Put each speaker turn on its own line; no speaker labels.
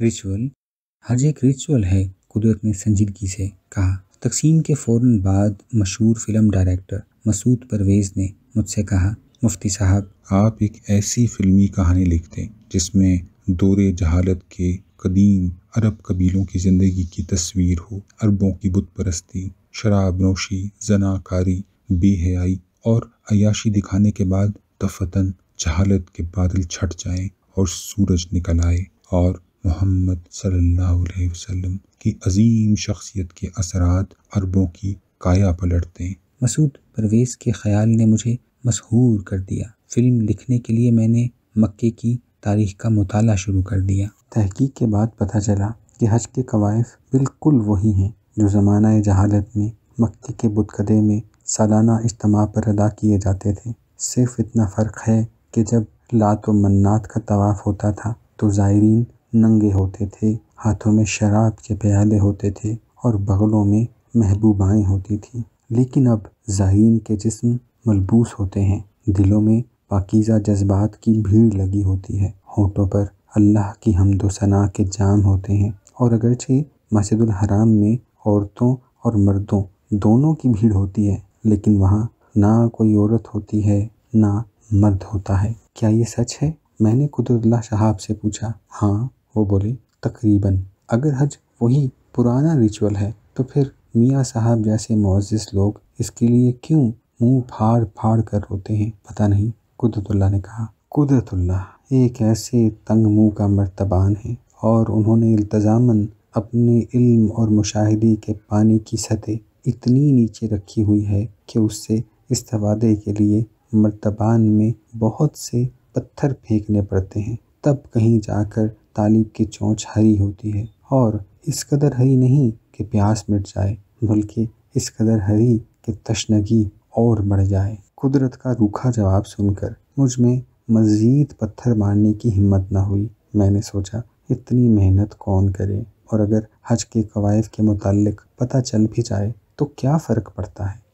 Ritual हज एक ritual है कुदरत ने संजीदगी से कहा। तकसीम के फ़ौरन बाद मशहूर फ़िल्म डायरेक्टर मसूद परवेज ने मुझसे कहा, मुफ्ती साहब,
आप एक ऐसी फिल्मी कहानी लिखते जिसमें दौरे जहालत के कदीम अरब कबीलों की ज़िंदगी की तस्वीर हो, अरबों की बुत परस्ती शराब नोशी, जनाकारी, बेहयाई और अयाशी दिखाने के बाद दफतन जहालत के बादल छट जाएँ और सूरज निकल आए और मोहम्मद सल्लल्लाहु अलैहि वसल्लम की अजीम शख्सियत के असरात अरबों की काया पलटते
मसूद परवेज के ख्याल ने मुझे मशहूर कर दिया। फ़िल्म लिखने के लिए मैंने मक्के की तारीख का मताल शुरू कर दिया। तहकीक के बाद पता चला कि हज के कवायफ बिल्कुल वही हैं जो ज़माना जहालत में, मक्के के बुतकदे में सालाना इज्तम पर अदा किए जाते थे। सिर्फ़ इतना फ़र्क है कि जब लात व मन्नात का तवाफ़ होता था तो ज़ायरीन नंगे होते थे, हाथों में शराब के प्याले होते थे और बगलों में महबूबाएँ होती थी। लेकिन अब ज़ायरीन के जिस्म मलबूस होते हैं। दिलों में पाकिज़ा जज्बात की भीड़ लगी होती है। होठों पर अल्लाह की हमदो सना के जाम होते हैं और अगरचे मस्जिदुल हराम में औरतों और मर्दों दोनों की भीड़ होती है। लेकिन वहाँ ना कोई औरत होती है, ना मर्द होता है। क्या ये सच है? मैंने कुदरतुल्लाह साहब से पूछा। हाँ। वो बोले, तकरीबन। अगर हज वही पुराना रिचुअल है तो फिर मियाँ साहब जैसे मुआज़ लोग इसके लिए क्यों मुँह फाड़ फाड़ कर रोते हैं? पता नहीं। कुदरतुल्लाह ने कहा, कुदरतुल्लाह, एक ऐसे तंग मुँह का मर्तबान है और उन्होंने इल्तजामन अपने इल्म और मुशाहिदे के पानी की सतह इतनी नीचे रखी हुई है कि उससे इस्तवादे के लिए मर्तबान में बहुत से पत्थर फेंकने पड़ते हैं। तब कहीं जाकर तालिब की चोंच हरी होती है और इस कदर हरी नहीं कि प्यास मिट जाए, बल्कि इस कदर हरी कि तशनगी और बढ़ जाए। कुदरत का रूखा जवाब सुनकर मुझमें मज़ीद पत्थर मारने की हिम्मत न हुई। मैंने सोचा, इतनी मेहनत कौन करे? और अगर हज के कवायद के मुतालिक पता चल भी जाए तो क्या फ़र्क पड़ता है?